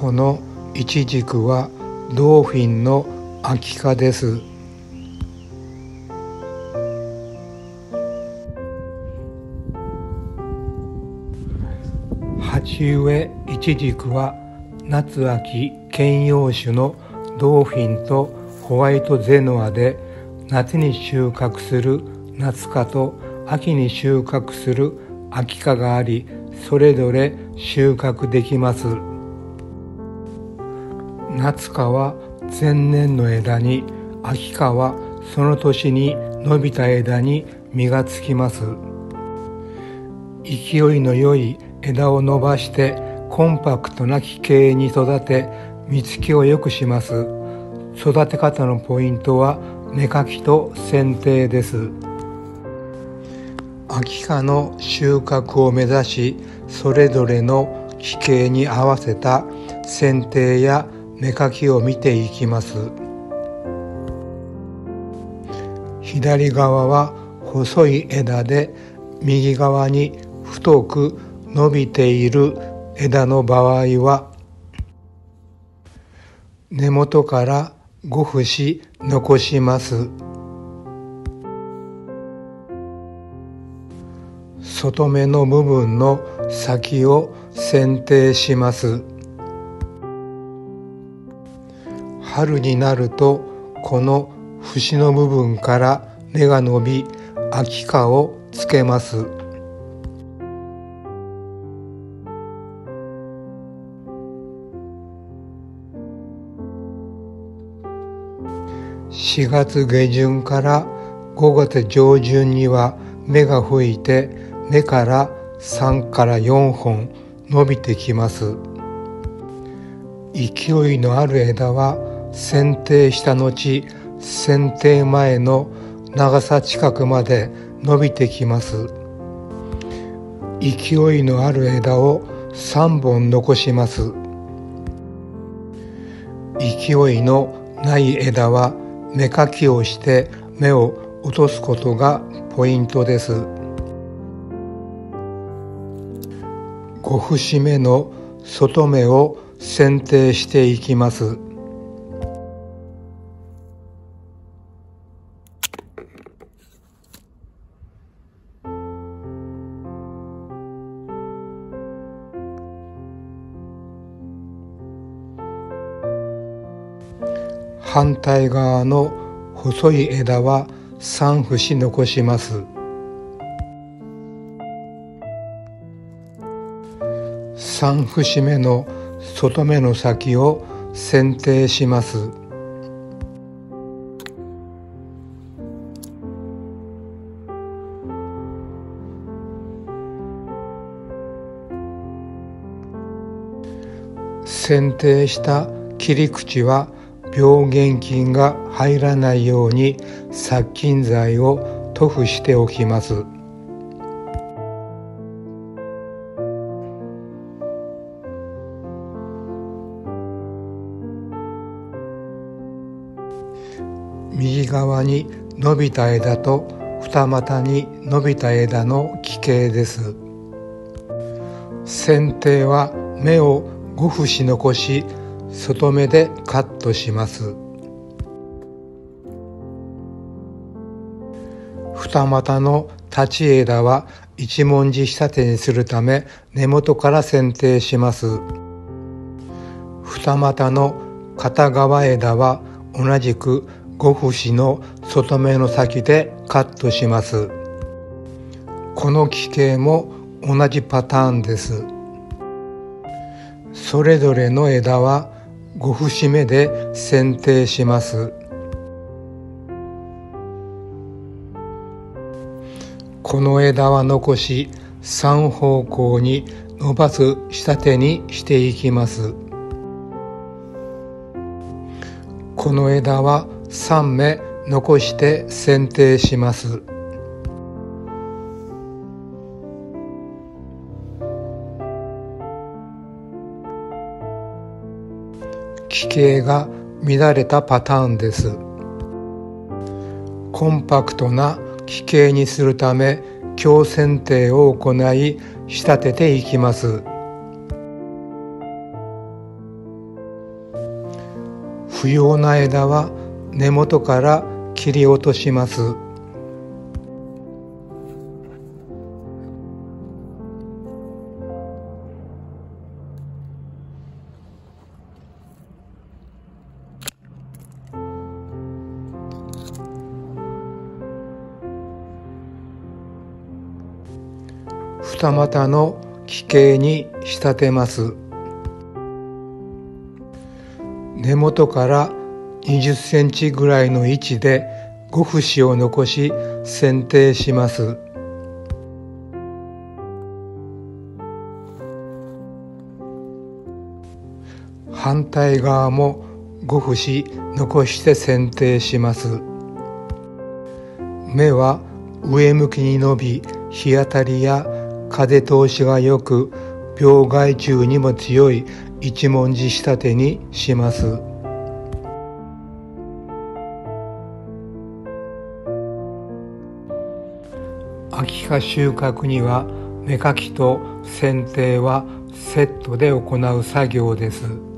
このイチジクはドーフィンの秋科です。鉢植えイチジクは夏秋兼用種のドーフィンとホワイトゼノアで夏に収穫する夏科と秋に収穫する秋科がありそれぞれ収穫できます。夏科は前年の枝に秋科はその年に伸びた枝に実がつきます。勢いの良い枝を伸ばしてコンパクトな奇形に育て実つきを良くします。育て方のポイントは芽かきと剪定です。秋科の収穫を目指しそれぞれの奇形に合わせた剪定や芽かきを見ていきます。左側は細い枝で右側に太く伸びている枝の場合は根元から5節残します。外目の部分の先を剪定します。春になるとこの節の部分から根が伸び秋香をつけます。4月下旬から5月上旬には芽が吹いて根から3から4本伸びてきます。勢いのある枝は剪定した後剪定前の長さ近くまで伸びてきます。勢いのある枝を3本残します。勢いのない枝は芽かきをして芽を落とすことがポイントです。5節目の外芽を剪定していきます。反対側の細い枝は3節残します。3節目の外目の先を剪定します。剪定した切り口は病原菌が入らないように殺菌剤を塗布しておきます。右側に伸びた枝と二股に伸びた枝の奇形です。剪定は芽を5節残し外目でカットします。二股の立ち枝は一文字仕立てにするため根元から剪定します。二股の片側枝は同じく5節の外目の先でカットします。この奇形も同じパターンです。それぞれの枝は5節目で剪定します。この枝は残し3方向に伸ばす仕立てにしていきます。この枝は3目残して剪定します。奇形が乱れたパターンです。コンパクトな奇形にするため強剪定を行い仕立てていきます。不要な枝は根元から切り落とします。二股の奇形に仕立てます。根元から20センチぐらいの位置で5節を残し剪定します。反対側も5節残して剪定します。芽は上向きに伸び日当たりや風通しが良く病害虫にも強い一文字仕立てにします秋か収穫には芽かきと剪定はセットで行う作業です。